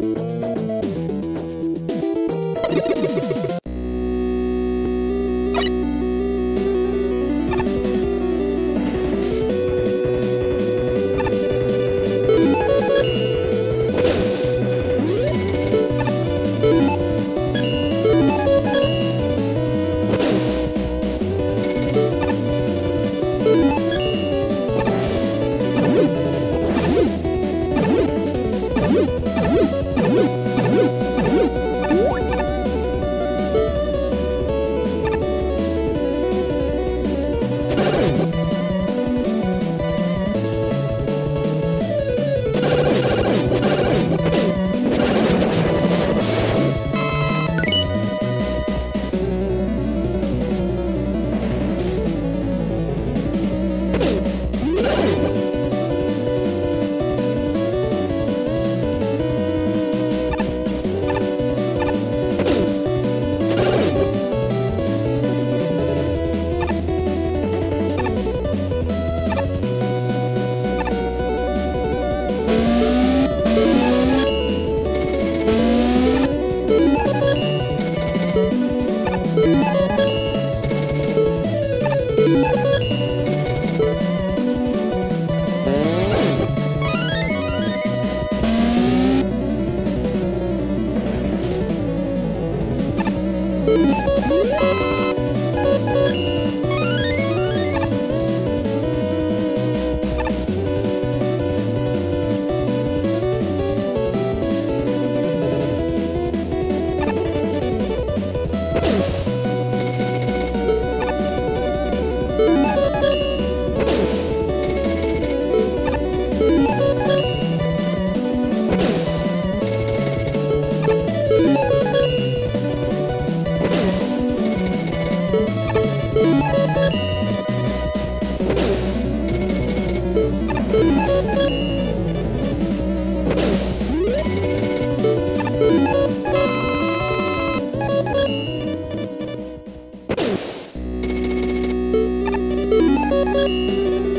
Bye. Woo! Música